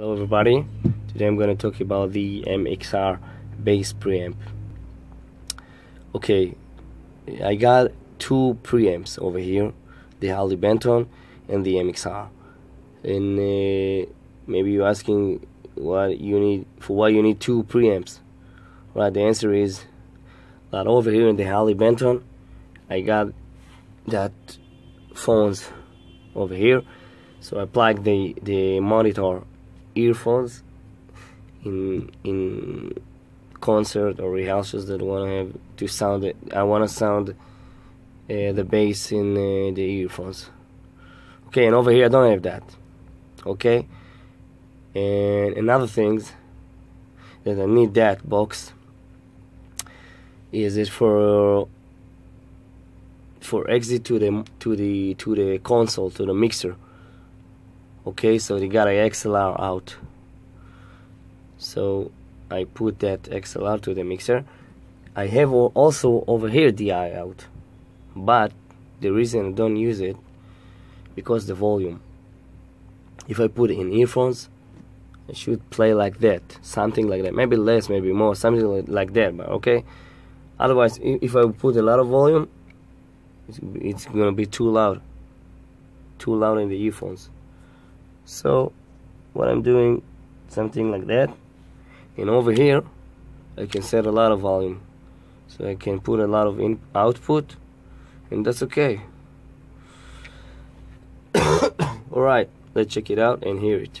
Hello everybody, today I'm going to talk about the MXR bass preamp. Okay, I got two preamps over here, the Harley Benton and the MXR. And uh, maybe you're asking what you need for what you need two preamps. Right, the answer is that over here in the Harley Benton, I got that phones over here. So I plug the the monitor earphones in in concert or rehearsals that want to have to sound it. I want to sound uh, the bass in uh, the earphones. Okay, and over here I don't have that. Okay, and another things that I need that box is it for for exit to the to the to the console to the mixer okay so they got a XLR out. So I put that XLR to the mixer. I have also over here DI out but the reason I don't use it because the volume. If I put in earphones it should play like that something like that. Maybe less maybe more something like that but okay. Otherwise if I put a lot of volume it's, it's gonna be too loud too loud in the earphones so what I'm doing something like that. And over here I can set a lot of volume. So I can put a lot of in output and that's okay. Alright let's check it out and hear it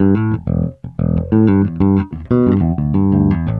Thank you.